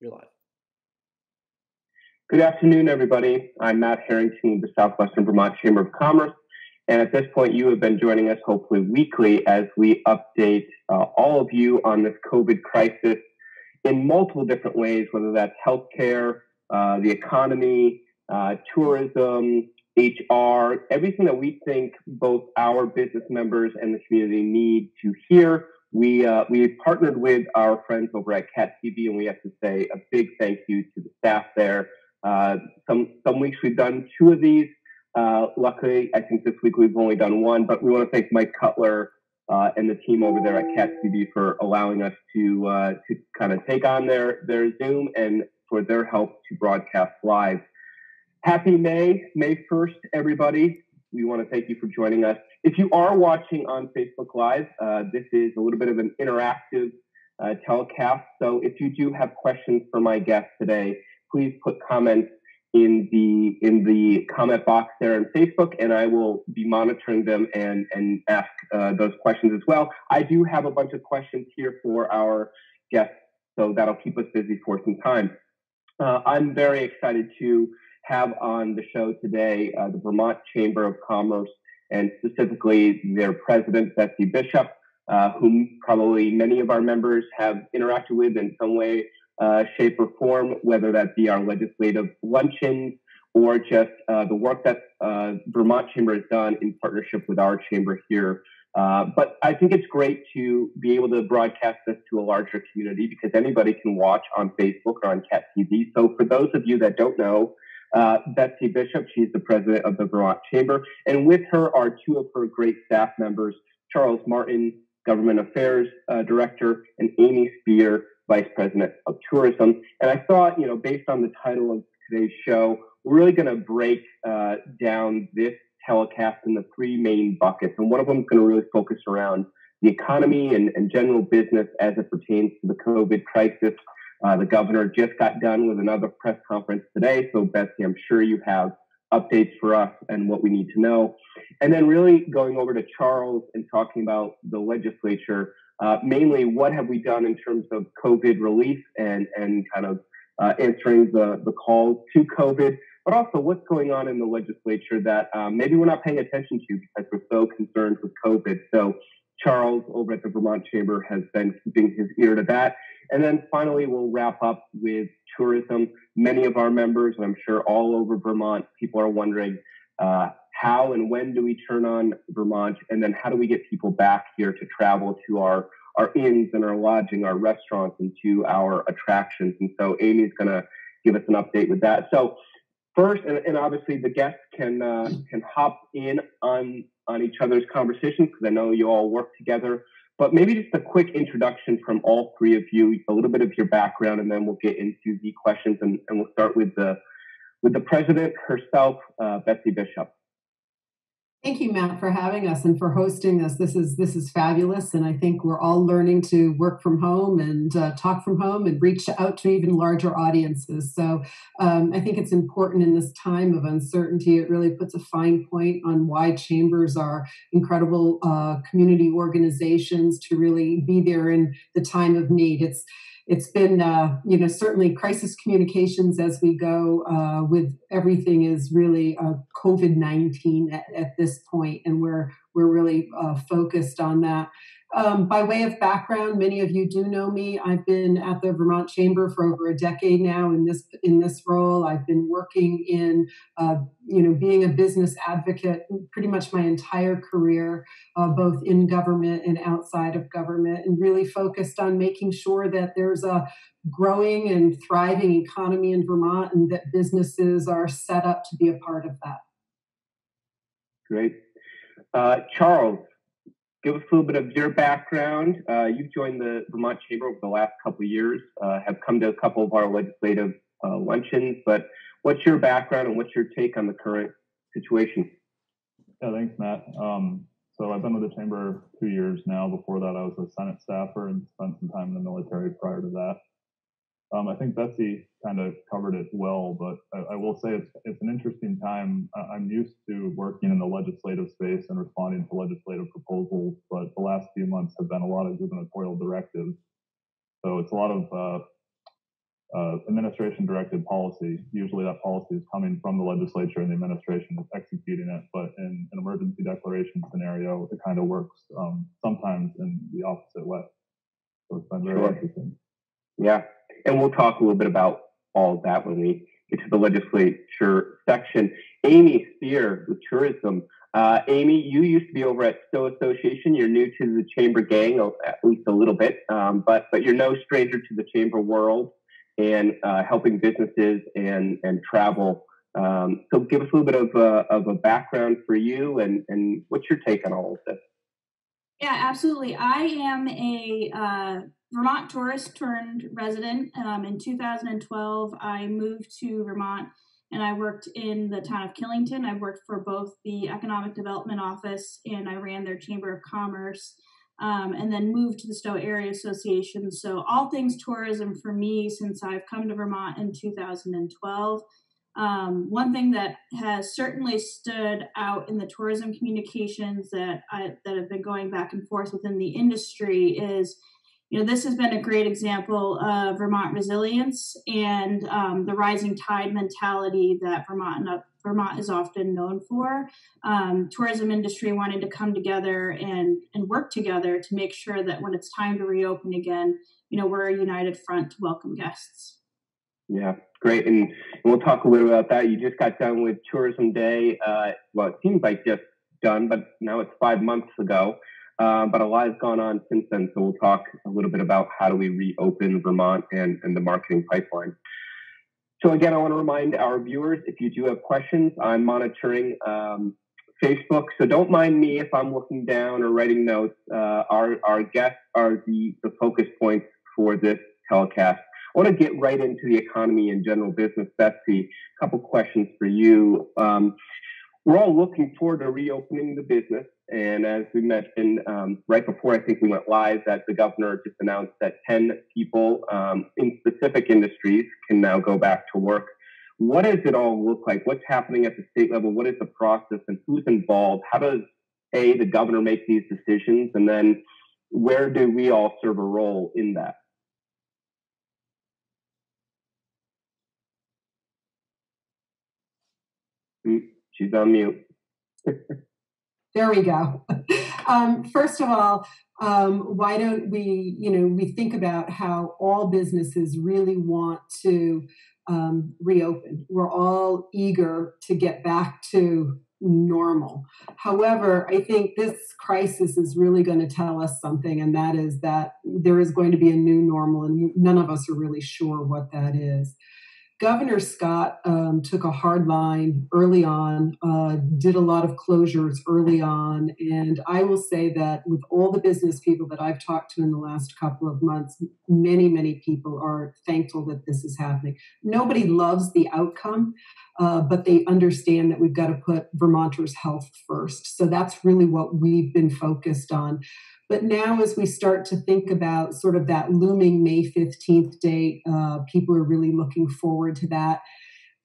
You're live. Good afternoon, everybody. I'm Matt Harrington, the Southwestern Vermont Chamber of Commerce. And at this point, you have been joining us hopefully weekly as we update uh, all of you on this COVID crisis in multiple different ways, whether that's healthcare, uh, the economy, uh, tourism, HR, everything that we think both our business members and the community need to hear. We uh, we partnered with our friends over at Cat TV, and we have to say a big thank you to the staff there. Uh, some some weeks we've done two of these. Uh, luckily, I think this week we've only done one, but we want to thank Mike Cutler uh, and the team over there at Cat TV for allowing us to uh, to kind of take on their their Zoom and for their help to broadcast live. Happy May, May 1st, everybody. We want to thank you for joining us. If you are watching on Facebook Live, uh, this is a little bit of an interactive uh, telecast. So if you do have questions for my guest today, please put comments in the in the comment box there on Facebook, and I will be monitoring them and and ask uh, those questions as well. I do have a bunch of questions here for our guests, so that'll keep us busy for some time. Uh, I'm very excited to have on the show today uh, the Vermont Chamber of Commerce and specifically their president, Betsy Bishop, uh, whom probably many of our members have interacted with in some way, uh, shape, or form, whether that be our legislative luncheons or just uh, the work that uh, Vermont Chamber has done in partnership with our chamber here. Uh, but I think it's great to be able to broadcast this to a larger community because anybody can watch on Facebook or on Cat TV. So for those of you that don't know, uh, Betsy Bishop, she's the president of the Vermont Chamber, and with her are two of her great staff members, Charles Martin, Government Affairs uh, Director, and Amy Spear, Vice President of Tourism. And I thought, you know, based on the title of today's show, we're really going to break uh, down this telecast in the three main buckets. And one of them is going to really focus around the economy and, and general business as it pertains to the COVID crisis. Uh, the governor just got done with another press conference today. So, Betsy, I'm sure you have updates for us and what we need to know. And then, really going over to Charles and talking about the legislature, uh, mainly what have we done in terms of COVID relief and, and kind of uh, answering the, the calls to COVID, but also what's going on in the legislature that um, maybe we're not paying attention to because we're so concerned with COVID. So, Charles over at the Vermont Chamber has been keeping his ear to that. And then finally, we'll wrap up with tourism. Many of our members, and I'm sure all over Vermont, people are wondering uh, how and when do we turn on Vermont? And then how do we get people back here to travel to our, our inns and our lodging, our restaurants, and to our attractions? And so Amy's going to give us an update with that. So first, and, and obviously the guests can uh, can hop in on on each other's conversations because I know you all work together. But maybe just a quick introduction from all three of you, a little bit of your background, and then we'll get into the questions. And, and we'll start with the with the president herself, uh, Betsy Bishop. Thank you, Matt, for having us and for hosting us. This is this is fabulous, and I think we're all learning to work from home and uh, talk from home and reach out to even larger audiences. So um, I think it's important in this time of uncertainty. It really puts a fine point on why chambers are incredible uh, community organizations to really be there in the time of need. It's it's been uh, you know certainly crisis communications as we go uh, with everything is really uh, COVID nineteen at, at, this point, and we're we're really uh, focused on that. Um, by way of background, many of you do know me. I've been at the Vermont Chamber for over a decade now in this in this role. I've been working in uh, you know being a business advocate pretty much my entire career, uh, both in government and outside of government, and really focused on making sure that there's a growing and thriving economy in Vermont and that businesses are set up to be a part of that. Great. Uh, Charles, give us a little bit of your background. Uh, you've joined the Vermont Chamber over the last couple of years, uh, have come to a couple of our legislative uh, luncheons, but what's your background and what's your take on the current situation? Yeah, thanks, Matt. Um, so I've been with the chamber two years now. Before that, I was a Senate staffer and spent some time in the military prior to that. Um, I think Betsy kind of covered it well, but I, I, will say it's it's an interesting time. I'm used to working in the legislative space and responding to legislative proposals, but the last few months have been a lot of gubernatorial directives. So it's a lot of uh, uh, administration directed policy. Usually that policy is coming from the legislature and the administration is executing it. But in an emergency declaration scenario, it kind of works um, sometimes in the opposite way. So it's been very sure. interesting. Yeah. And we'll talk a little bit about all of that when we get to the legislature section. Amy Spear with tourism. Uh, Amy, you used to be over at Stowe Association. You're new to the chamber gang, at least a little bit, um, but but you're no stranger to the chamber world and uh, helping businesses and and travel. Um, so, give us a little bit of a, of a background for you, and and what's your take on all of this? Yeah, absolutely. I am a uh, Vermont tourist turned resident. Um, in 2012, I moved to Vermont and I worked in the town of Killington. I worked for both the Economic Development Office and I ran their Chamber of Commerce, um, and then moved to the Stowe Area Association. So, all things tourism for me since I've come to Vermont in 2012. Um, one thing that has certainly stood out in the tourism communications that I, that have been going back and forth within the industry is you know, this has been a great example of Vermont resilience and um, the rising tide mentality that Vermont Vermont is often known for. Um, tourism industry wanting to come together and and work together to make sure that when it's time to reopen again, you know, we're a united front to welcome guests. Yeah, great, and we'll talk a little about that. You just got done with Tourism Day. Uh, well, it seems like just done, but now it's five months ago. Uh, but a lot has gone on since then. So we'll talk a little bit about how do we reopen Vermont and, and the marketing pipeline. So again, I want to remind our viewers, if you do have questions, I'm monitoring um, Facebook. So don't mind me if I'm looking down or writing notes. Uh, our, our guests are the, the focus points for this telecast. I want to get right into the economy and general business. Betsy, a couple questions for you. Um, we're all looking forward to reopening the business. And as we mentioned um, right before, I think we went live, that the governor just announced that 10 people um, in specific industries can now go back to work. What does it all look like? What's happening at the state level? What is the process and who's involved? How does A, the governor make these decisions? And then where do we all serve a role in that? Hmm, she's on mute. There we go. Um, first of all, um, why don't we, you know, we think about how all businesses really want to um, reopen. We're all eager to get back to normal. However, I think this crisis is really going to tell us something, and that is that there is going to be a new normal, and none of us are really sure what that is. Governor Scott um, took a hard line early on, uh, did a lot of closures early on. And I will say that with all the business people that I've talked to in the last couple of months, many, many people are thankful that this is happening. Nobody loves the outcome, uh, but they understand that we've got to put Vermonters' health first. So that's really what we've been focused on. But now, as we start to think about sort of that looming May 15th date, uh, people are really looking forward to that.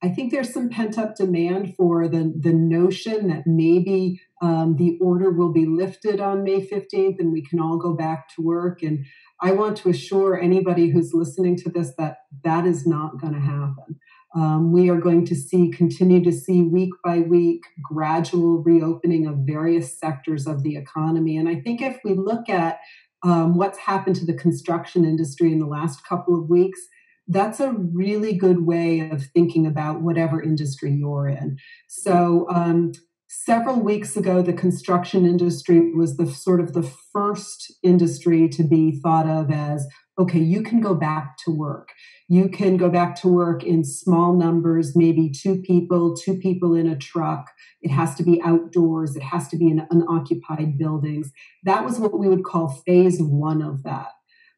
I think there's some pent up demand for the, the notion that maybe um, the order will be lifted on May 15th and we can all go back to work. And I want to assure anybody who's listening to this that that is not going to happen. Um, we are going to see, continue to see week by week, gradual reopening of various sectors of the economy. And I think if we look at um, what's happened to the construction industry in the last couple of weeks, that's a really good way of thinking about whatever industry you're in. So, um, several weeks ago, the construction industry was the sort of the first industry to be thought of as okay, you can go back to work. You can go back to work in small numbers, maybe two people, two people in a truck. It has to be outdoors, it has to be in unoccupied buildings. That was what we would call phase one of that.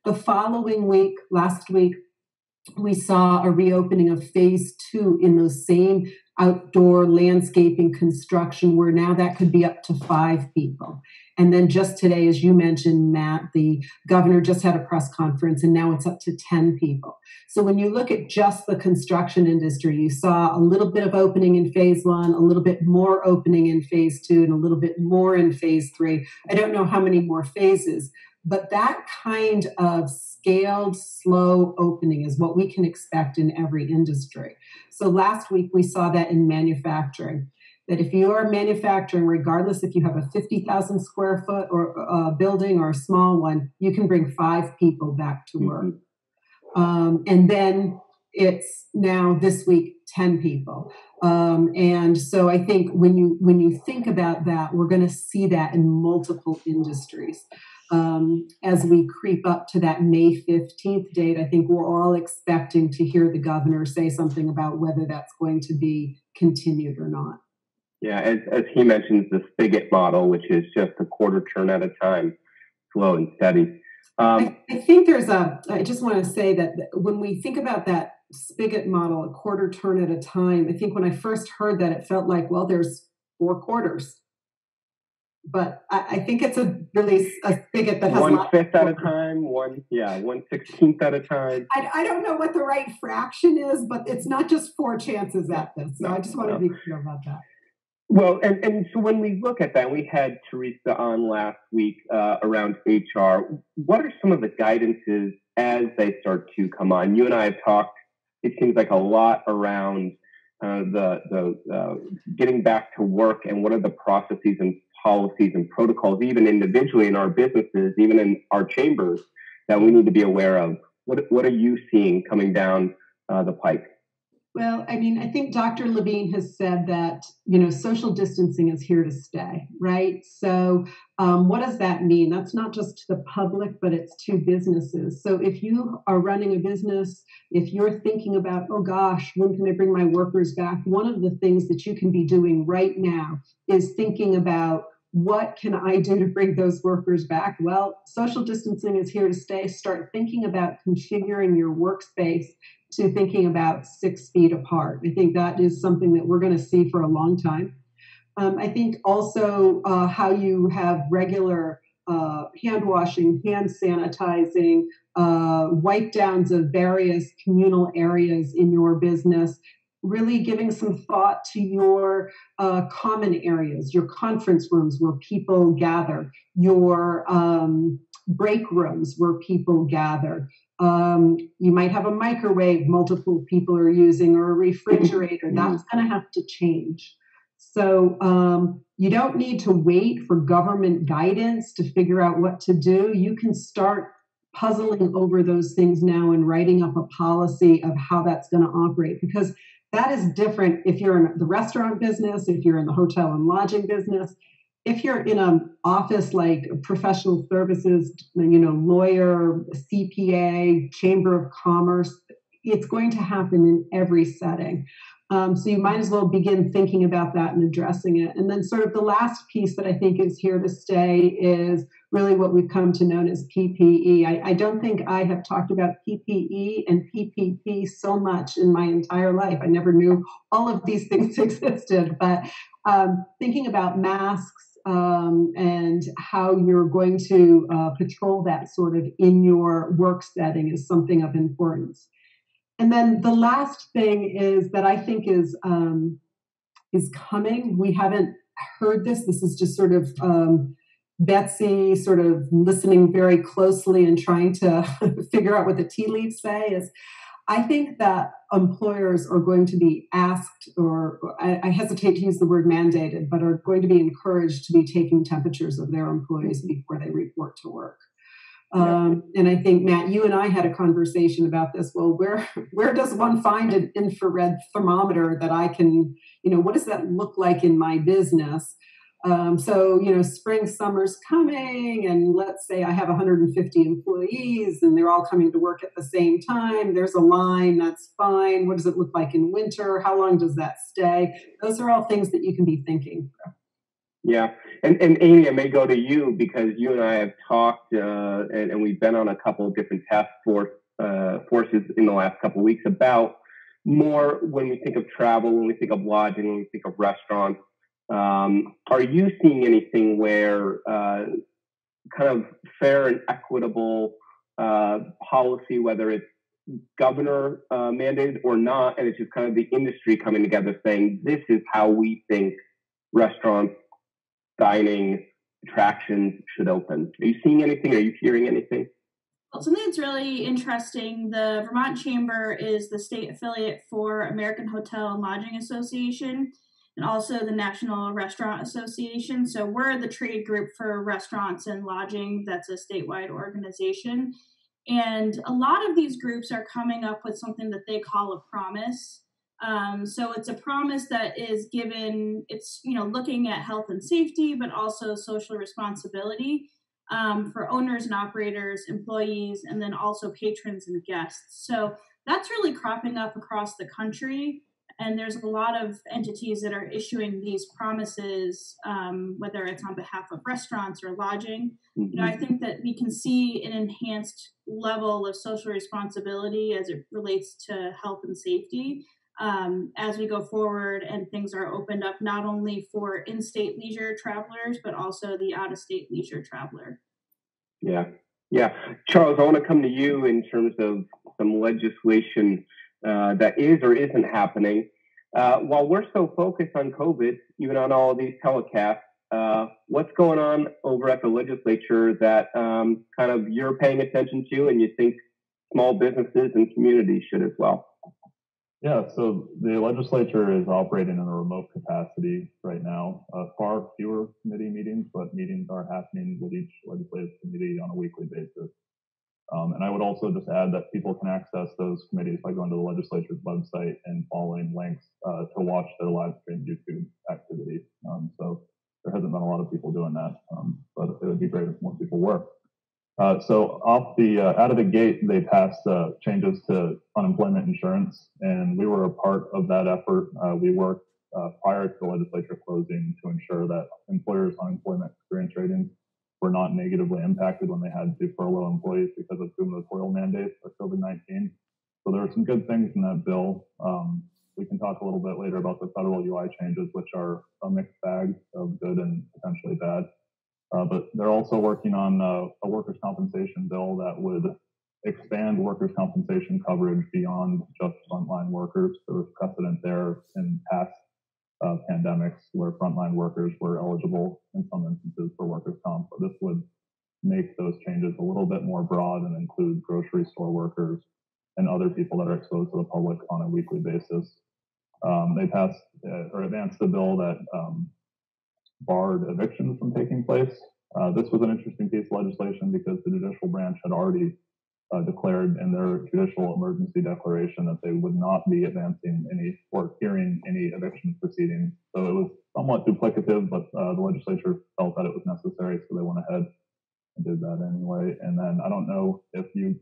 The following week, last week, we saw a reopening of phase two in those same outdoor landscaping construction where now that could be up to five people. And then just today, as you mentioned, Matt, the governor just had a press conference and now it's up to 10 people. So when you look at just the construction industry, you saw a little bit of opening in phase one, a little bit more opening in phase two, and a little bit more in phase three. I don't know how many more phases, But that kind of scaled, slow opening is what we can expect in every industry. So last week we saw that in manufacturing. That if you are manufacturing, regardless if you have a 50,000 square foot or a building or a small one, you can bring five people back to work. Mm-hmm. Um, and then it's now this week 10 people um, and so i think when you when you think about that we're going to see that in multiple industries um, as we creep up to that may 15th date i think we're all expecting to hear the governor say something about whether that's going to be continued or not yeah as, as he mentions the spigot model which is just a quarter turn at a time slow and steady um, I, I think there's a i just want to say that when we think about that spigot model, a quarter turn at a time. I think when I first heard that, it felt like, well, there's four quarters. But I, I think it's a really a spigot that has one fifth at a time, one yeah, one sixteenth at a time. I, I don't know what the right fraction is, but it's not just four chances at this. So no, I just want no. to be clear about that. Well, and, and so when we look at that, we had Teresa on last week uh, around HR. What are some of the guidances as they start to come on? You and I have talked it seems like a lot around uh, the the uh, getting back to work and what are the processes and policies and protocols, even individually in our businesses, even in our chambers, that we need to be aware of. What what are you seeing coming down uh, the pike? Well, I mean, I think Dr. Levine has said that, you know, social distancing is here to stay, right? So, um, what does that mean? That's not just to the public, but it's to businesses. So, if you are running a business, if you're thinking about, oh gosh, when can I bring my workers back? One of the things that you can be doing right now is thinking about what can I do to bring those workers back? Well, social distancing is here to stay. Start thinking about configuring your workspace to thinking about six feet apart. I think that is something that we're going to see for a long time. Um, I think also uh, how you have regular uh, hand washing, hand sanitizing, uh, wipe downs of various communal areas in your business, really giving some thought to your uh, common areas, your conference rooms where people gather, your um, break rooms where people gather, um, you might have a microwave multiple people are using or a refrigerator. That's going to have to change. So um, you don't need to wait for government guidance to figure out what to do. You can start puzzling over those things now and writing up a policy of how that's going to operate because that is different if you're in the restaurant business, if you're in the hotel and lodging business, if you're in an office like professional services, you know, lawyer, CPA, chamber of commerce, it's going to happen in every setting. Um, so you might as well begin thinking about that and addressing it. And then, sort of the last piece that I think is here to stay is really what we've come to know as PPE. I, I don't think I have talked about PPE and PPP so much in my entire life. I never knew all of these things existed, but um, thinking about masks um, and how you're going to uh, patrol that sort of in your work setting is something of importance. And then the last thing is that I think is um, is coming. We haven't heard this. This is just sort of um, Betsy sort of listening very closely and trying to figure out what the tea leaves say. Is I think that employers are going to be asked, or I, I, hesitate to use the word mandated, but are going to be encouraged to be taking temperatures of their employees before they report to work. Um, and I think Matt, you and I had a conversation about this. Well, where where does one find an infrared thermometer that I can, you know, what does that look like in my business? Um, so, you know, spring, summer's coming, and let's say I have 150 employees and they're all coming to work at the same time. There's a line, that's fine. What does it look like in winter? How long does that stay? Those are all things that you can be thinking through. Yeah. And, and Amy, I may go to you because you and I have talked uh, and, and, we've been on a couple of different task force uh, forces in the last couple of weeks about more when we think of travel, when we think of lodging, when we think of restaurants um, are you seeing anything where uh, kind of fair and equitable uh, policy, whether it's governor uh, mandated or not, and it's just kind of the industry coming together saying this is how we think restaurants, dining, attractions should open. Are you seeing anything? Are you hearing anything? Well, something that's really interesting the Vermont Chamber is the state affiliate for American Hotel and Lodging Association and also the National Restaurant Association. So we're the trade group for restaurants and lodging, that's a statewide organization. And a lot of these groups are coming up with something that they call a promise. Um, so it's a promise that is given, it's, you know, looking at health and safety, but also social responsibility um, for owners and operators, employees, and then also patrons and guests. So that's really cropping up across the country. And there's a lot of entities that are issuing these promises, um, whether it's on behalf of restaurants or lodging. Mm-hmm. You know, I mm-hmm. think that we can see an enhanced level of social responsibility as it relates to health and safety um, as we go forward and things are opened up not only for in-state leisure travelers but also the out-of-state leisure traveler yeah yeah charles i want to come to you in terms of some legislation uh, that is or isn't happening uh, while we're so focused on covid even on all of these telecasts uh, what's going on over at the legislature that um, kind of you're paying attention to and you think small businesses and communities should as well yeah, so the legislature is operating in a remote capacity right now. Uh, far fewer committee meetings, but meetings are happening with each legislative committee on a weekly basis. Um, and I would also just add that people can access those committees by going to the legislature's website and following links uh, to watch their live stream YouTube activity. Um, so there hasn't been a lot of people doing that, um, but it would be great if more people were. Uh, so off the uh, out of the gate, they passed uh, changes to unemployment insurance, and we were a part of that effort. Uh, we worked uh, prior to the legislature closing to ensure that employers' unemployment experience ratings were not negatively impacted when they had to furlough employees because of gubernatorial mandates or COVID-19. So there are some good things in that bill. Um, we can talk a little bit later about the federal UI changes, which are a mixed bag of good and potentially bad. Uh, but they're also working on uh, a workers' compensation bill that would expand workers' compensation coverage beyond just frontline workers. There was precedent there in past uh, pandemics where frontline workers were eligible in some instances for workers' comp. But this would make those changes a little bit more broad and include grocery store workers and other people that are exposed to the public on a weekly basis. Um, they passed uh, or advanced a bill that um, barred evictions from taking place. Uh, this was an interesting piece of legislation because the judicial branch had already uh, declared in their judicial emergency declaration that they would not be advancing any or hearing any eviction proceedings. So it was somewhat duplicative, but uh, the legislature felt that it was necessary, so they went ahead and did that anyway. And then I don't know if you,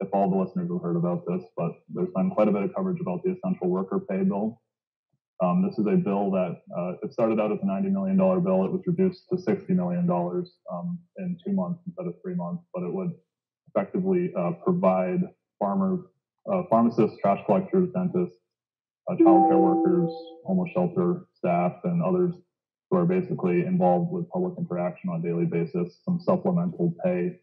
if all the listeners have heard about this, but there's been quite a bit of coverage about the essential worker pay bill um, this is a bill that uh, it started out as a $90 million bill. It was reduced to $60 million um, in two months instead of three months, but it would effectively uh, provide farmers, uh, pharmacists, trash collectors, dentists, uh, childcare workers, homeless shelter staff, and others who are basically involved with public interaction on a daily basis some supplemental pay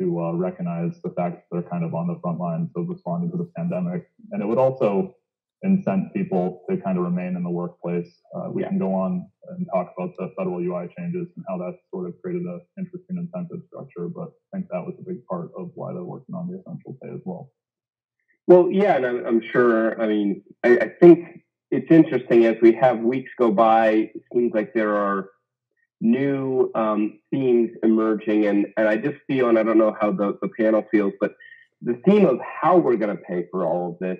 to uh, recognize the fact that they're kind of on the front lines of responding to the pandemic. And it would also incent people to kind of remain in the workplace. Uh, we yeah. can go on and talk about the federal UI changes and how that sort of created an interesting incentive structure, but I think that was a big part of why they're working on the essential pay as well. Well, yeah, and I'm, I'm sure. I mean, I, I, think it's interesting as we have weeks go by. It seems like there are new um, themes emerging, and and I just feel, and I don't know how the the panel feels, but the theme of how we're going to pay for all of this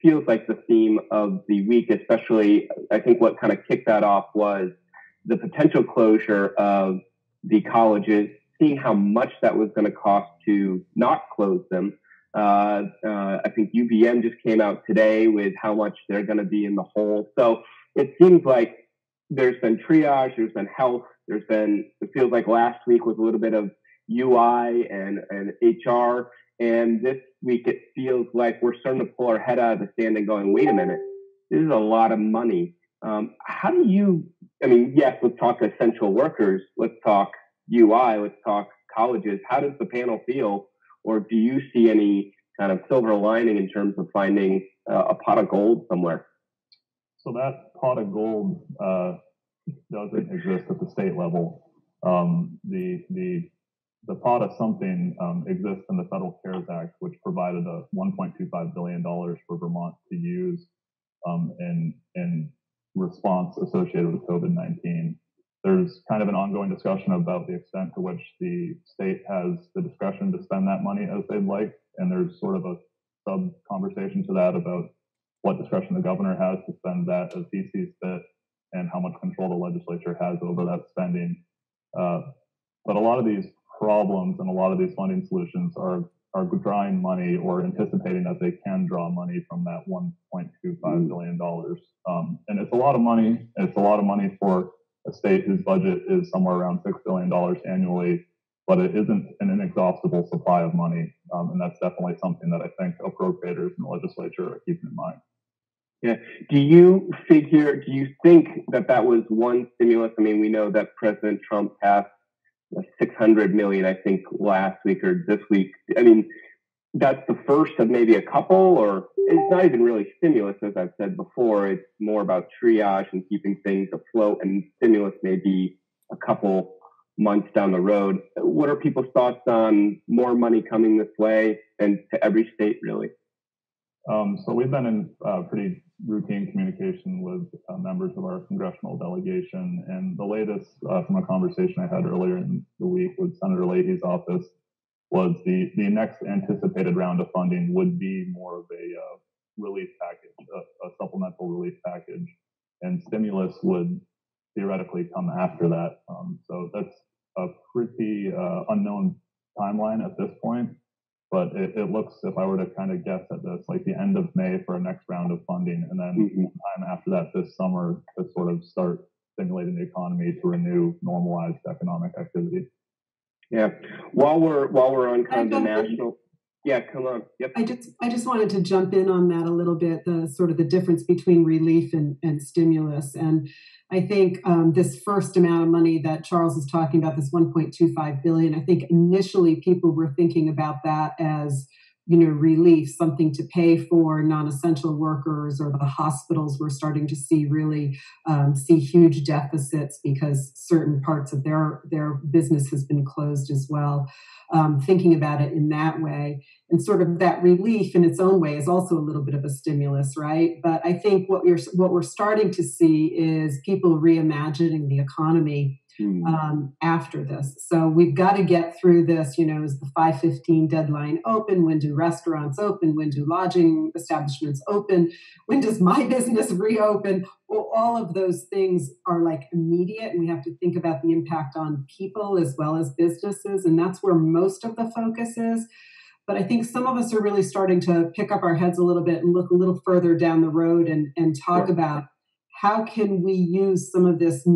feels like the theme of the week, especially I think what kind of kicked that off was the potential closure of the colleges, seeing how much that was going to cost to not close them. Uh, uh, I think UVM just came out today with how much they're going to be in the hole. So it seems like there's been triage, there's been health, there's been, it feels like last week was a little bit of UI and, and HR. And this week, it feels like we're starting to pull our head out of the sand and going, wait a minute, this is a lot of money. Um, how do you, I mean, yes, let's talk essential workers, let's talk UI, let's talk colleges. How does the panel feel? Or do you see any kind of silver lining in terms of finding uh, a pot of gold somewhere? So that pot of gold uh, doesn't exist at the state level. Um, the the the pot of something um, exists in the Federal CARES Act, which provided a 1.25 billion dollars for Vermont to use um, in in response associated with COVID-19. There's kind of an ongoing discussion about the extent to which the state has the discretion to spend that money as they'd like, and there's sort of a sub conversation to that about what discretion the governor has to spend that as he sees fit and how much control the legislature has over that spending. Uh, but a lot of these problems and a lot of these funding solutions are are drawing money or anticipating that they can draw money from that 1.25 billion dollars. Um, and it's a lot of money. It's a lot of money for a state whose budget is somewhere around six billion dollars annually, but it isn't an inexhaustible supply of money. Um, and that's definitely something that I think appropriators in the legislature are keeping in mind. Yeah. Do you figure, do you think that that was one stimulus? I mean, we know that President Trump passed 600 million, I think, last week or this week. I mean, that's the first of maybe a couple, or it's not even really stimulus, as I've said before. It's more about triage and keeping things afloat, and stimulus may be a couple months down the road. What are people's thoughts on more money coming this way and to every state, really? Um, so we've been in uh, pretty routine communication with uh, members of our congressional delegation, and the latest uh, from a conversation I had earlier in the week with Senator Leahy's office was the the next anticipated round of funding would be more of a uh, relief package, a, a, supplemental relief package, and stimulus would theoretically come after that. Um, so that's a pretty uh, unknown timeline at this point but it, it, looks if I were to kind of guess at this, like the end of May for a next round of funding, and then mm-hmm. time after that this summer to sort of start stimulating the economy to renew normalized economic activity. Yeah. While we're while we're on kind of the national. Yeah, come on. Yep. I just I just wanted to jump in on that a little bit, the sort of the difference between relief and, and stimulus. And I think um, this first amount of money that Charles is talking about, this 1.25 billion, I think initially people were thinking about that as you know relief, something to pay for non-essential workers, or the hospitals were starting to see really um, see huge deficits because certain parts of their their business has been closed as well um, thinking about it in that way. And sort of that relief in its own way is also a little bit of a stimulus, right? But I think what we're what we're starting to see is people reimagining the economy Hmm. um, after this. So we've got to get through this. You know, is the 515 deadline open? When do restaurants open? When do lodging establishments open? When does my business reopen? Well, all of those things are like immediate, and we have to think about the impact on people as well as businesses. And that's where most of the focus is. But I think some of us are really starting to pick up our heads a little bit and look a little further down the road and, and talk sure. about how can we use some of this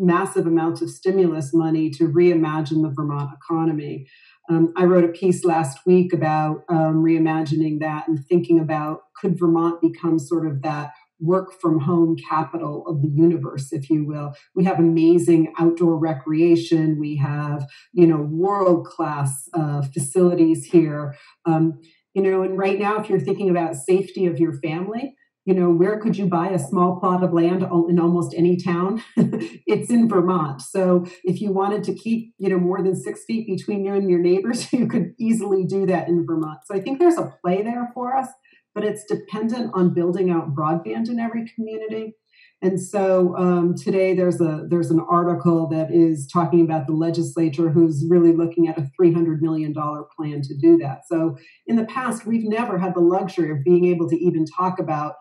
massive amounts of stimulus money to reimagine the Vermont economy. Um, I wrote a piece last week about um, reimagining that and thinking about could Vermont become sort of that work from home capital of the universe if you will. We have amazing outdoor recreation. We have you know world class uh, facilities here. Um, you know and right now if you're thinking about safety of your family you know where could you buy a small plot of land in almost any town? It's in vermont. So if you wanted to keep you know more than six feet between you and your neighbors you could easily do that in vermont. So i think there's a play there for us but it's dependent on building out broadband in every community. And so um, today there's a there's an article that is talking about the legislature who's really looking at a 300 million dollar plan to do that. So in the past we've never had the luxury of being able to even talk about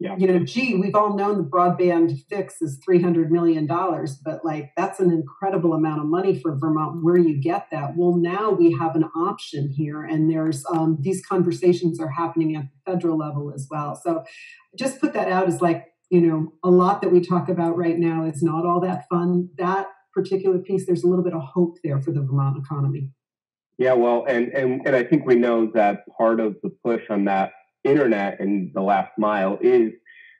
yeah. you know, gee, we've all known the broadband fix is $300 million, but like that's an incredible amount of money for Vermont. Where you get that? Well, now we have an option here, and there's um, these conversations are happening at the federal level as well. So just put that out as like, you know, a lot that we talk about right now is not all that fun. That particular piece, there's a little bit of hope there for the Vermont economy. Yeah, well, and, and, and I think we know that part of the push on that internet and the last mile is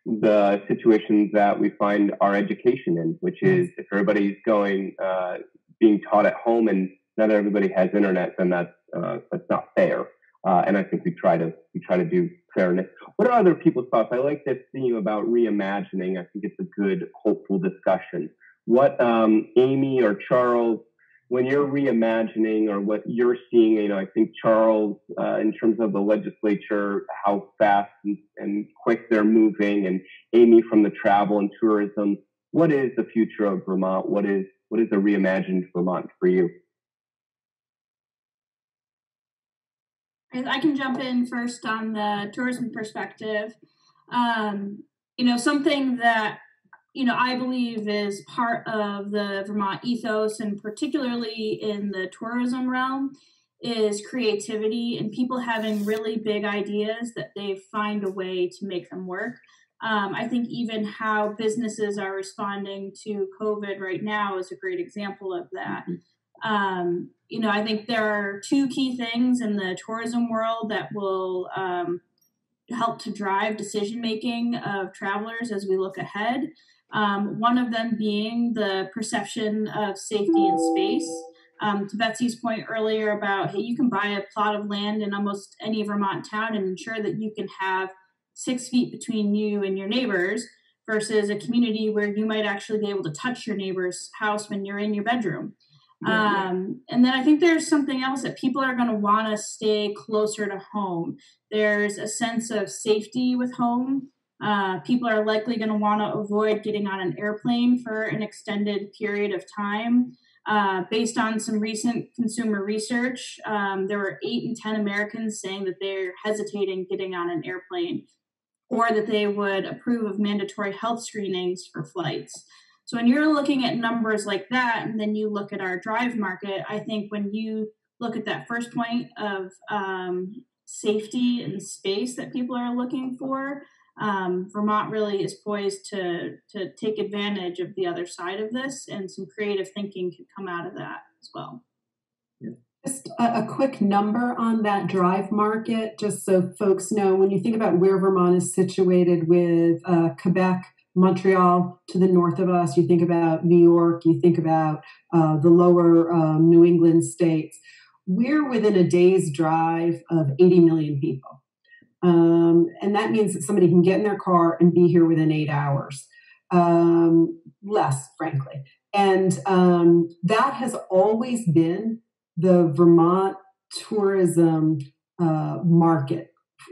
the situations that we find our education in, which is if everybody's going uh, being taught at home and not everybody has internet, then that's uh, that's not fair. Uh, and I think we try to we try to do fairness. What are other people's thoughts? I like this theme about reimagining. I think it's a good, hopeful discussion. what um, Amy or Charles, when you're reimagining or what you're seeing, you know, I think Charles, uh, in terms of the legislature, how fast and, and quick they're moving, and Amy from the travel and tourism, what is the future of Vermont? What is what is a reimagined Vermont for you? I can jump in first on the tourism perspective. Um, you know, something that you know I believe is part of the Vermont ethos, and particularly in the tourism realm, is creativity and people having really big ideas that they find a way to make them work. Um, I think even how businesses are responding to COVID right now is a great example of that. Mm-hmm. Um, you know, I think there are two key things in the tourism world that will um, help to drive decision making of travelers as we look ahead. Um, one of them being the perception of safety in space. Um, to Betsy's point earlier about, hey, you can buy a plot of land in almost any Vermont town and ensure that you can have six feet between you and your neighbors versus a community where you might actually be able to touch your neighbor's house when you're in your bedroom. Yeah, um, and then I think there's something else that people are going to want to stay closer to home. There's a sense of safety with home. Uh, people are likely going to want to avoid getting on an airplane for an extended period of time. Uh, based on some recent consumer research, um, there were eight in 10 Americans saying that they're hesitating getting on an airplane or that they would approve of mandatory health screenings for flights. So when you're looking at numbers like that, and then you look at our drive market, I think when you look at that first point of um, safety and space that people are looking for, um, Vermont really is poised to to take advantage of the other side of this, and some creative thinking could come out of that as well. Just a, a, quick number on that drive market, just so folks know. When you think about where Vermont is situated with uh, Quebec, Montreal to the north of us, you think about New York, you think about uh, the lower um, New England states. We're within a day's drive of 80 million people. Um, and that means that somebody can get in their car and be here within eight hours, um, less, frankly. And um, that has always been the Vermont tourism uh, market.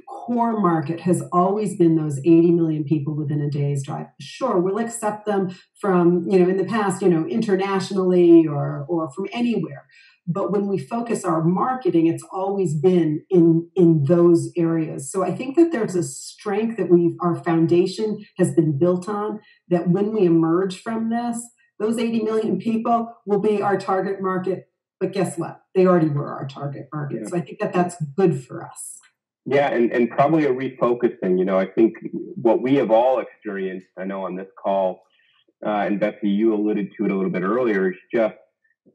Core market has always been those 80 million people within a day's drive. Sure, we'll accept them from, you know, in the past, you know, internationally or or from anywhere but when we focus our marketing it's always been in in those areas. So i think that there's a strength that we our foundation has been built on that when we emerge from this those 80 million people will be our target market. But guess what? They already were our target market. Yeah. so i think that that's good for us. Yeah and, and probably a refocusing you know i think what we have all experienced i know on this call uh, and betsy you alluded to it a little bit earlier is just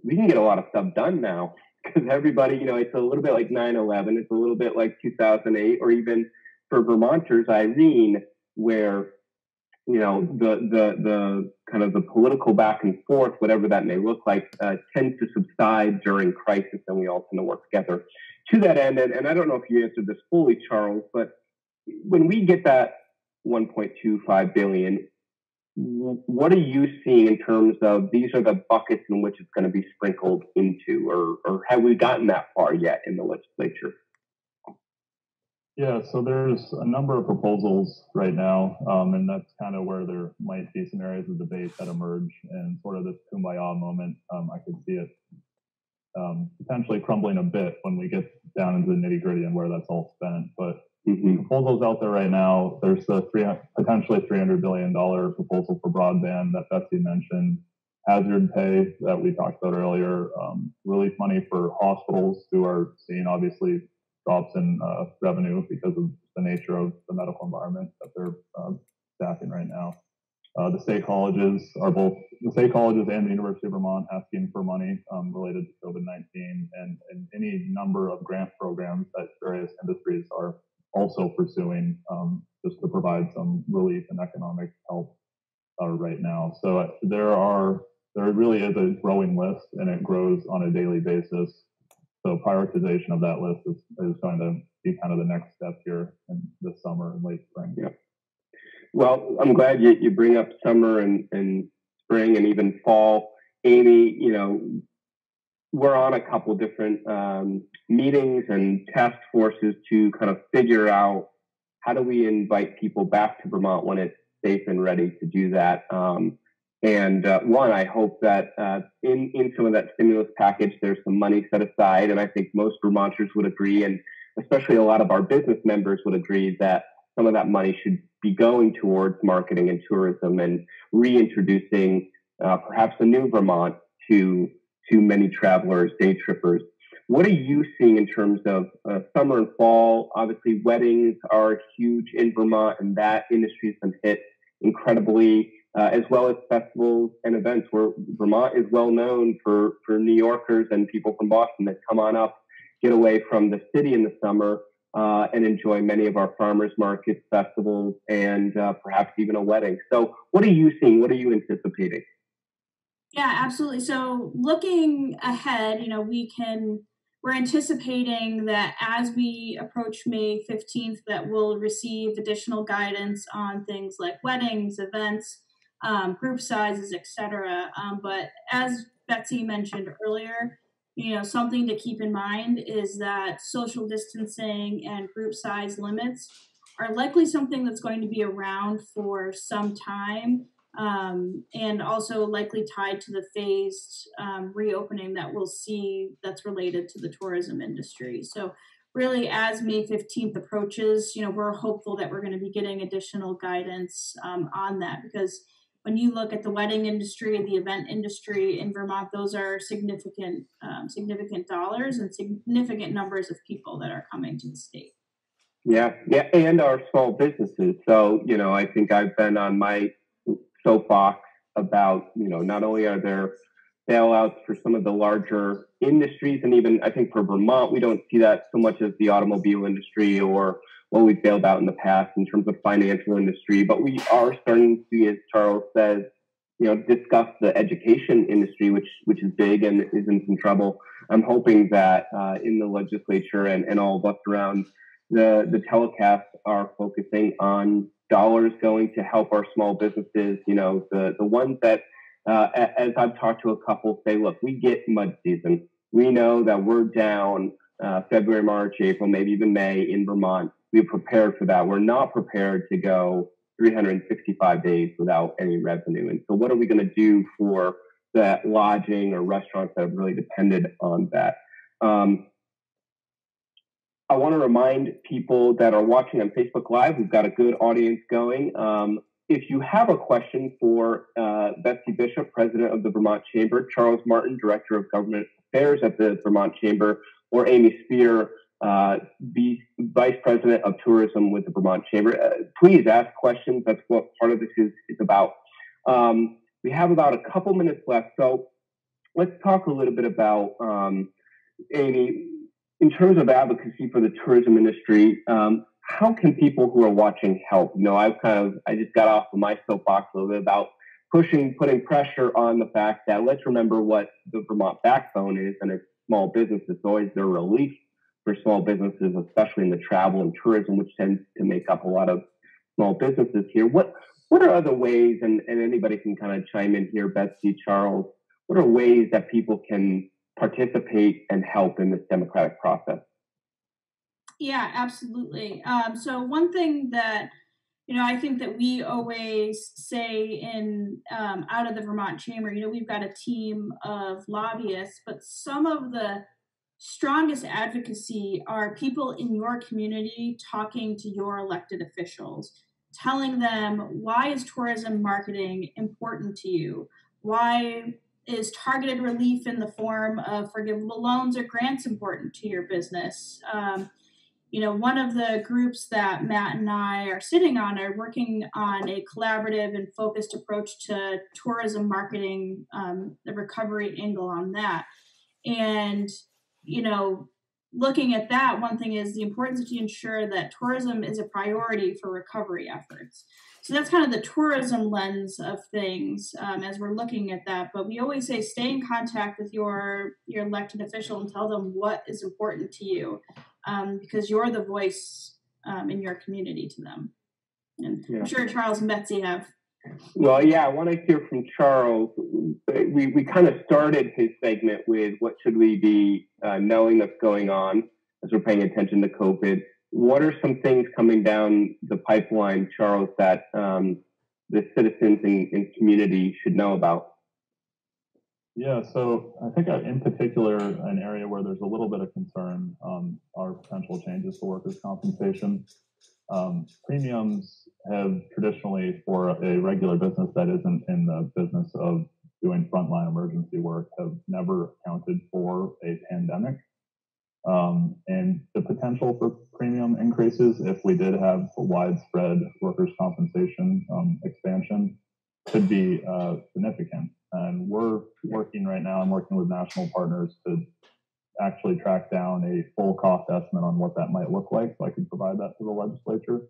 we can get a lot of stuff done now because everybody, you know, it's a little bit like 9/11, it's a little bit like 2008, or even for Vermonters, Irene, where you know the the the kind of the political back and forth, whatever that may look like, uh, tends to subside during crisis, and we all tend to work together. To that end, and, and I don't know if you answered this fully, Charles, but when we get that 1.25 billion, what are you seeing in terms of these are the buckets in which it's going to be sprinkled into, or, or have we gotten that far yet in the legislature? Yeah, so there's a number of proposals right now, um, and that's kind of where there might be some areas of debate that emerge, and sort of this kumbaya moment. Um, I could see it um, potentially crumbling a bit when we get down into the nitty gritty and where that's all spent. But Mm-hmm. Proposals out there right now. There's the three, potentially $300 billion proposal for broadband that Betsy mentioned, hazard pay that we talked about earlier, um, relief money for hospitals who are seeing obviously drops in uh, revenue because of the nature of the medical environment that they're uh, staffing right now. Uh, the state colleges are both the state colleges and the University of Vermont asking for money um, related to COVID 19 and, and any number of grant programs that various industries are also pursuing um, just to provide some relief and economic help uh, right now. So uh, there are there really is a growing list, and it grows on a daily basis. So prioritization of that list is, is going to be kind of the next step here in the summer and late spring. Yeah. Well, I'm glad you, you bring up summer and, and spring and even fall. Amy, you know, we're on a couple different um, meetings and task forces to kind of figure out how do we invite people back to Vermont when it's safe and ready to do that. Um, and uh, one, I hope that uh, in in some of that stimulus package, there's some money set aside, and I think most Vermonters would agree, and especially a lot of our business members would agree that some of that money should be going towards marketing and tourism and reintroducing uh, perhaps a new Vermont to to many travelers, day trippers. What are you seeing in terms of uh, summer and fall? Obviously, weddings are huge in Vermont, and that industry has been hit incredibly, uh, as well as festivals and events. Where Vermont is well known for for New Yorkers and people from Boston that come on up, get away from the city in the summer, uh, and enjoy many of our farmers markets, festivals, and uh, perhaps even a wedding. So, what are you seeing? What are you anticipating? Yeah, absolutely. So, looking ahead, you know, we can we're anticipating that as we approach May 15th, that we'll receive additional guidance on things like weddings, events, um, group sizes, etc. Um, but as Betsy mentioned earlier, you know, something to keep in mind is that social distancing and group size limits are likely something that's going to be around for some time um, and also likely tied to the phased um, reopening that we'll see that's related to the tourism industry. So, really, as May 15th approaches, you know, we're hopeful that we're going to be getting additional guidance um, on that because when you look at the wedding industry, the event industry in Vermont, those are significant, um, significant dollars and significant numbers of people that are coming to the state. Yeah, yeah, and our small businesses. So, you know, I think I've been on my soapbox about, you know, not only are there bailouts for some of the larger industries, and even I think for Vermont, we don't see that so much as the automobile industry or what we've bailed out in the past in terms of financial industry, but we are starting to see, as Charles says, you know, discuss the education industry, which which is big and is in some trouble. I'm hoping that uh, in the legislature and, and all of us around the the telecast are focusing on dollars going to help our small businesses. You know, the the ones that, uh, as I've talked to a couple, say, look, we get mud season. We know that we're down uh, February, March, April, maybe even May in Vermont We're prepared for that. We're not prepared to go 365 days without any revenue. And so, what are we going to do for that lodging or restaurants that have really depended on that? Um, I want to remind people that are watching on Facebook Live, we've got a good audience going. Um, if you have a question for uh, Betsy Bishop, President of the Vermont Chamber, Charles Martin, Director of Government Affairs at the Vermont Chamber, or Amy Spear, uh, be vice president of tourism with the Vermont Chamber. Uh, please ask questions. That's what part of this is, is about. Um, we have about a couple minutes left. So let's talk a little bit about, um, Amy, in terms of advocacy for the tourism industry, um, how can people who are watching help? You know, I've kind of, I just got off of my soapbox a little bit about pushing, putting pressure on the fact that let's remember what the Vermont backbone is, and it's small businesses. It's always their relief for small businesses, especially in the travel and tourism, which tends to make up a lot of small businesses here. What what are other ways, and, and anybody can kind of chime in here, Betsy, Charles, what are ways that people can participate and help in this democratic process? Yeah, absolutely. Um, so one thing that you know, I think that we always say in um, out of the Vermont Chamber, you know, we've got a team of lobbyists, but some of the strongest advocacy are people in your community talking to your elected officials telling them why is tourism marketing important to you why is targeted relief in the form of forgivable loans or grants important to your business um, you know one of the groups that matt and i are sitting on are working on a collaborative and focused approach to tourism marketing um, the recovery angle on that and you know, looking at that, one thing is the importance to ensure that tourism is a priority for recovery efforts. So that's kind of the tourism lens of things um, as we're looking at that. But we always say stay in contact with your your elected official and tell them what is important to you, um, because you're the voice um, in your community to them. And yeah. I'm sure Charles and Betsy have Well, yeah, I want to hear from Charles. We, we kind of started his segment with what should we be uh, knowing that's going on as we're paying attention to COVID. What are some things coming down the pipeline, Charles, that um, the citizens and, and community should know about? Yeah, so I think in particular, an area where there's a little bit of concern um, are potential changes to workers' compensation. Um, premiums have traditionally, for a regular business that isn't in the business of doing frontline emergency work, have never accounted for a pandemic. Um, and the potential for premium increases if we did have widespread workers' compensation um, expansion could be uh, significant. And we're working right now, I'm working with national partners to actually track down a full cost estimate on what that might look like so I can provide that to the legislature.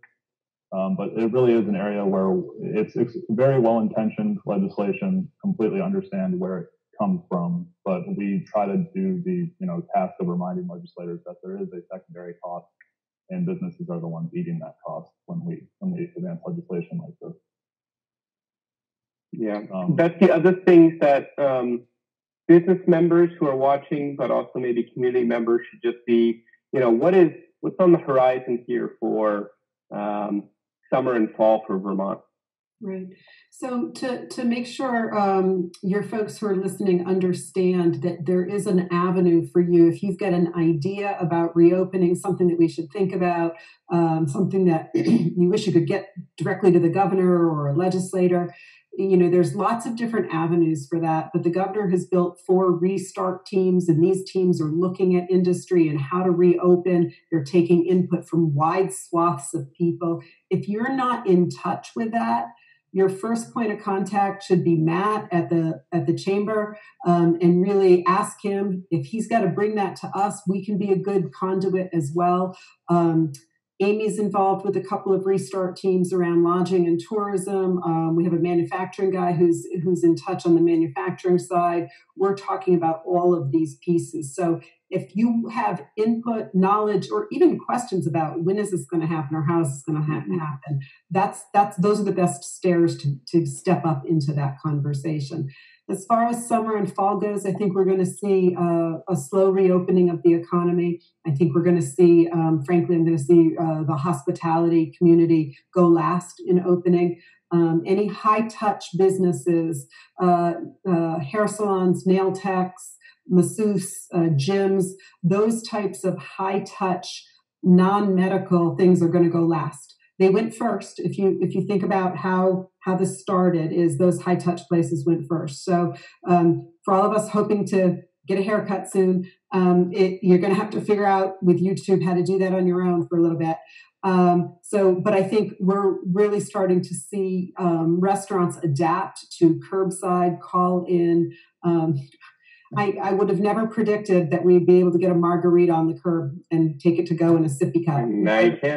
Um, but it really is an area where it's, it's very well intentioned legislation, completely understand where it comes from, but we try to do the you know task of reminding legislators that there is a secondary cost and businesses are the ones eating that cost when we when we advance legislation like this. Yeah, um, that's the other things that um, business members who are watching, but also maybe community members should just be, you know, what is what's on the horizon here for um, summer and fall for Vermont. Right. So to to make sure um, your folks who are listening understand that there is an avenue for you if you've got an idea about reopening, something that we should think about, um, something that you wish you could get directly to the governor or a legislator you know there's lots of different avenues for that but the governor has built four restart teams and these teams are looking at industry and how to reopen they're taking input from wide swaths of people if you're not in touch with that your first point of contact should be matt at the at the chamber um, and really ask him if he's got to bring that to us. We can be a good conduit as well. Um, Amy's involved with a couple of restart teams around lodging and tourism. Um, we have a manufacturing guy who's who's in touch on the manufacturing side. We're talking about all of these pieces. So if you have input, knowledge, or even questions about when is this going to happen or how is this going to ha- mm-hmm. happen, that's that's those are the best stairs to to step up into that conversation. As far as summer and fall goes, I think we're going to see a slow reopening of the economy. I think we're going to see, um, frankly, I'm going to see uh, the hospitality community go last in opening. Um, any high touch businesses, uh, uh, hair salons, nail techs, masseuse, uh, gyms, those types of high touch, non medical things are going to go last they went first if you if you think about how how this started is those high touch places went first. So um, for all of us hoping to get a haircut soon um, it, you're going to have to figure out with youtube how to do that on your own for a little bit. Um, so but i think we're really starting to see um, restaurants adapt to curbside call in um, I, I would have never predicted that we'd be able to get a margarita on the curb and take it to go in a sippy cup.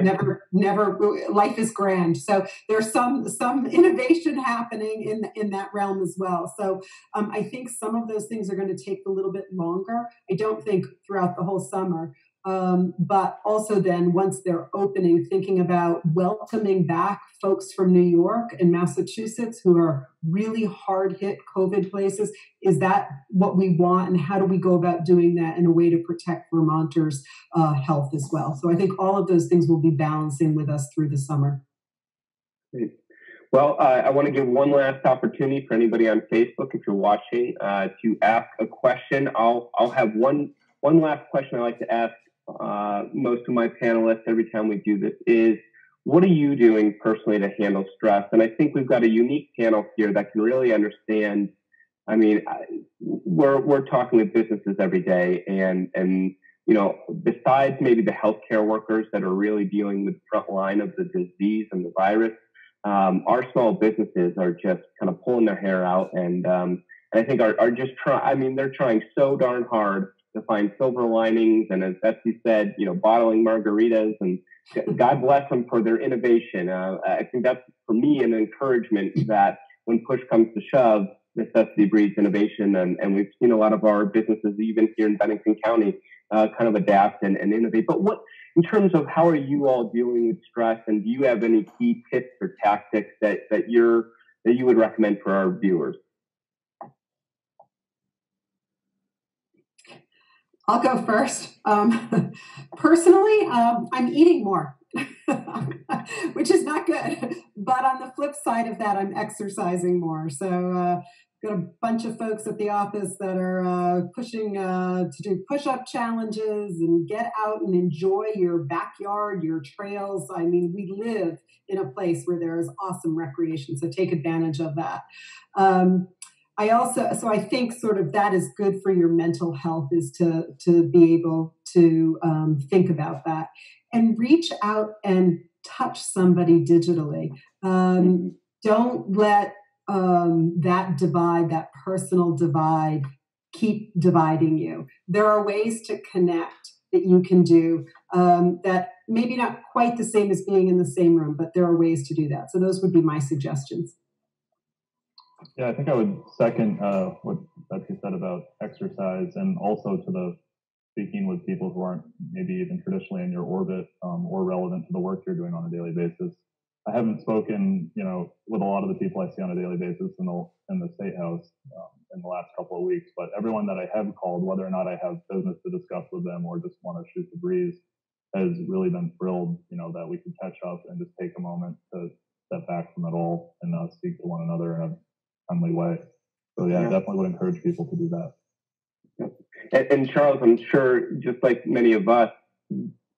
Never, never. Life is grand. So there's some some innovation happening in in that realm as well. So um, I think some of those things are going to take a little bit longer. I don't think throughout the whole summer. Um, but also then once they're opening, thinking about welcoming back folks from New York and Massachusetts who are really hard hit COVID places. Is that what we want? And how do we go about doing that in a way to protect Vermonters' uh, health as well? So I think all of those things will be balancing with us through the summer. Great. Well, uh, I want to give one last opportunity for anybody on Facebook, if you're watching, uh, to ask a question. I'll I'll have one one last question I like to ask uh, most of my panelists every time we do this is what are you doing personally to handle stress? And I think we've got a unique panel here that can really understand. I mean, we're we're talking with businesses every day, and and you know, besides maybe the healthcare workers that are really dealing with the front line of the disease and the virus, um, our small businesses are just kind of pulling their hair out, and um, and I think are are just trying. I mean, they're trying so darn hard to find silver linings. And as Betsy said, you know, bottling margaritas and God bless them for their innovation. Uh, I think that's for me an encouragement that when push comes to shove, necessity breeds innovation. And, and we've seen a lot of our businesses, even here in Bennington County, uh, kind of adapt and, and innovate. But what, in terms of how are you all dealing with stress, and do you have any key tips or tactics that that you're that you would recommend for our viewers? I'll go first. Um, personally, um, I'm eating more, which is not good. But on the flip side of that, I'm exercising more. So, uh, got a bunch of folks at the office that are uh, pushing uh, to do push-up challenges and get out and enjoy your backyard, your trails. I mean, we live in a place where there is awesome recreation, so take advantage of that. Um, I also, so I think sort of that is good for your mental health is to to be able to um, think about that and reach out and touch somebody digitally. Um, don't let um, that divide, that personal divide, keep dividing you. There are ways to connect that you can do um, that maybe not quite the same as being in the same room, but there are ways to do that. So those would be my suggestions. Yeah, I think I would second uh, what Betsy said about exercise and also to the speaking with people who aren't maybe even traditionally in your orbit um, or relevant to the work you're doing on a daily basis. I haven't spoken, you know, with a lot of the people I see on a daily basis in the in the state house um, in the last couple of weeks. But everyone that I have called, whether or not I have business to discuss with them or just want to shoot the breeze, has really been thrilled, you know, that we could catch up and just take a moment to step back from it all and uh, speak to one another friendly way. So yeah, yeah. I definitely would encourage people to do that. And, and Charles, I'm sure, just like many of us,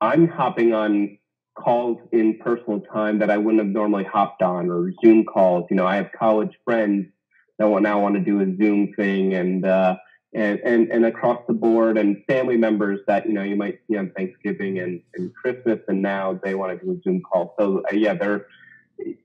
I'm hopping on calls in personal time that I wouldn't have normally hopped on or Zoom calls. You know, I have college friends that will now want to do a Zoom thing and, uh, and, and, and across the board and family members that, you know, you might see on Thanksgiving and, and Christmas and now they want to do a Zoom call. So uh, yeah, they're,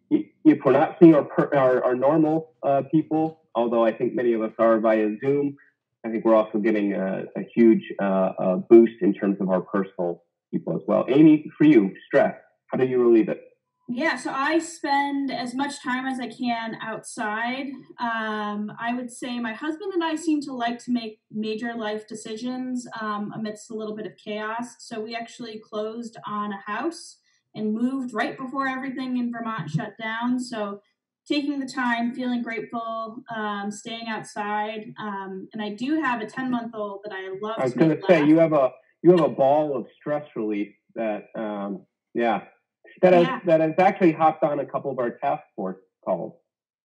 if we're not seeing our, our, our normal uh, people, although I think many of us are via Zoom, I think we're also getting a, a huge uh, a boost in terms of our personal people as well. Amy, for you, stress, how do you relieve it? Yeah, so I spend as much time as I can outside. Um, I would say my husband and I seem to like to make major life decisions um, amidst a little bit of chaos. So we actually closed on a house and moved right before everything in Vermont shut down. So taking the time, feeling grateful, um, staying outside, um, and I do have a ten month old that I love. I was going to say you have a you have a ball of stress relief that um, yeah that has that has actually hopped on a couple of our task force calls.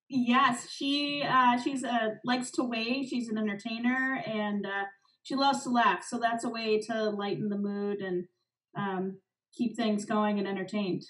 Yes, she uh, she's uh, likes to wave. She's an entertainer and uh, she loves to laugh. So that's a way to lighten the mood and um, keep things going and entertained.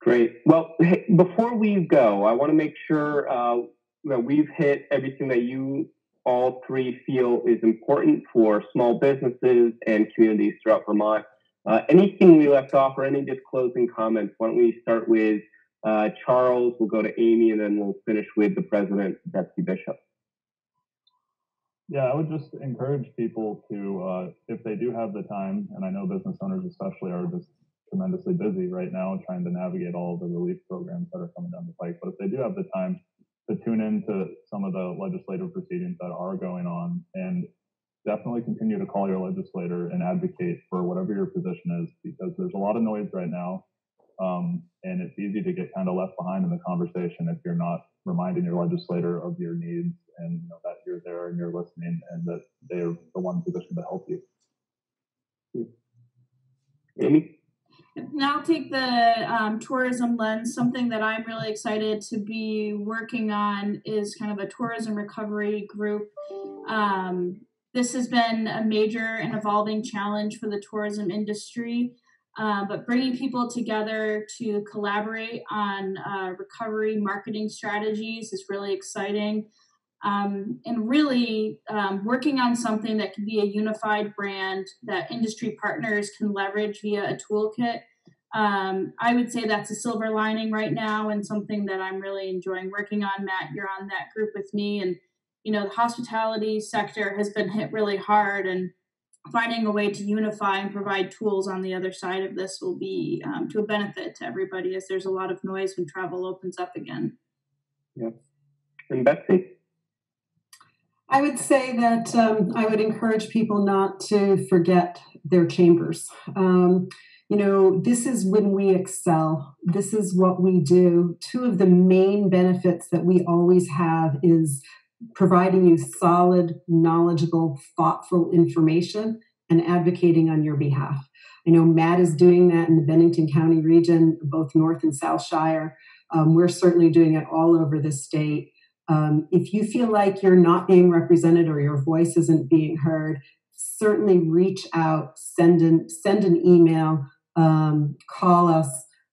Great. Well, hey, before we go, I want to make sure uh, that we've hit everything that you all three feel is important for small businesses and communities throughout Vermont. Uh, anything we left off or any just closing comments? Why don't we start with uh, Charles, we'll go to Amy, and then we'll finish with the president, Betsy Bishop. Yeah, I would just encourage people to, uh, if they do have the time, and I know business owners especially are just tremendously busy right now trying to navigate all the relief programs that are coming down the pike. But if they do have the time to tune into some of the legislative proceedings that are going on and definitely continue to call your legislator and advocate for whatever your position is because there's a lot of noise right now. Um, and it's easy to get kind of left behind in the conversation if you're not reminding your legislator of your needs and you know, that you're there and you're listening and that they're the one position to help you. Amy? Now take the um, tourism lens. Something that I'm really excited to be working on is kind of a tourism recovery group. Um, this has been a major and evolving challenge for the tourism industry. Uh, but bringing people together to collaborate on uh, recovery marketing strategies is really exciting. Um, and really um, working on something that can be a unified brand that industry partners can leverage via a toolkit. Um, I would say that's a silver lining right now and something that I'm really enjoying working on. Matt, you're on that group with me, and you know, the hospitality sector has been hit really hard and finding a way to unify and provide tools on the other side of this will be um, to a benefit to everybody as there's a lot of noise when travel opens up again. Yeah. And Betsy? I would say that um, I would encourage people not to forget their chambers. Um, you know, this is when we excel. This is what we do. Two of the main benefits that we always have is providing you solid, knowledgeable, thoughtful information and advocating on your behalf. I know Matt is doing that in the Bennington County region, both North and South Shire. Um, we're certainly doing it all over the state. Um, if you feel like you're not being represented or your voice isn't being heard, certainly reach out, send an send an email, um, call us.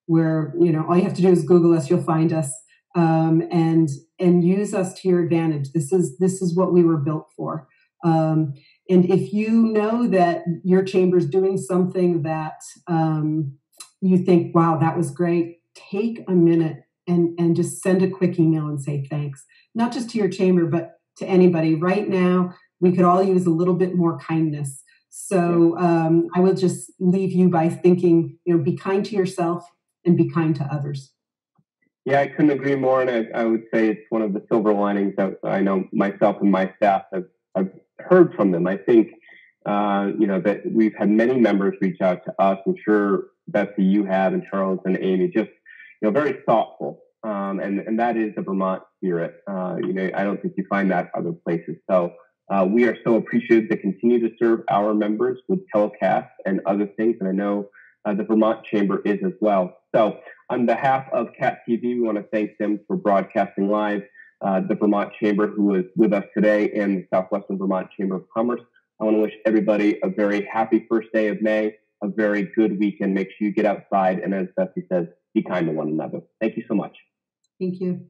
Where you know all you have to do is Google us, you'll find us, um, and and use us to your advantage. This is this is what we were built for. Um, and if you know that your chamber is doing something that um, you think, wow, that was great, take a minute and, and just send a quick email and say thanks, not just to your chamber, but to anybody. Right now, we could all use a little bit more kindness. So um, I will just leave you by thinking, you know, be kind to yourself and be kind to others. Yeah, I couldn't agree more. And I, I would say it's one of the silver linings that I know myself and my staff have, have heard from them. I think, uh, you know, that we've had many members reach out to us. I'm sure, Betsy, you have, and Charles and Amy, just, you know, very thoughtful. Um, and, and that is the Vermont spirit. Uh, you know, I don't think you find that other places. So uh, we are so appreciative to continue to serve our members with telecasts and other things. And I know uh, the Vermont Chamber is as well. So on behalf of CAT TV, we want to thank them for broadcasting live uh, the Vermont Chamber, who is with us today, and the Southwestern Vermont Chamber of Commerce. I want to wish everybody a very happy first day of May, a very good weekend. Make sure you get outside, and as Betsy says, be kind to one another. Thank you so much. Thank you.